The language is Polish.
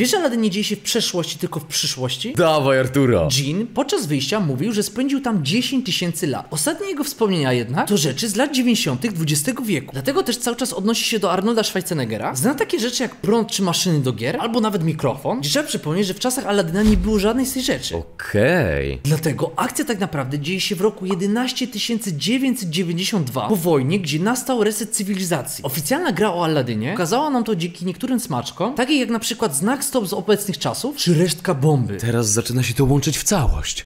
Wiesz, że Aladdin nie dzieje się w przeszłości, tylko w przyszłości? Dawaj, Arturo. Jean podczas wyjścia mówił, że spędził tam 10 tysięcy lat. Ostatnie jego wspomnienia jednak to rzeczy z lat 90. XX wieku. Dlatego też cały czas odnosi się do Arnolda Schwarzeneggera. Zna takie rzeczy jak prąd czy maszyny do gier, albo nawet mikrofon. Gdzie trzeba przypomnieć, że w czasach Aladyna nie było żadnej z tych rzeczy. Okej. Dlatego akcja tak naprawdę dzieje się w roku 11992 po wojnie, gdzie nastał reset cywilizacji. Oficjalna gra o Aladynie pokazała nam to dzięki niektórym smaczkom, takich jak na przykład znak stop z obecnych czasów czy resztka bomby. Teraz zaczyna się to łączyć w całość.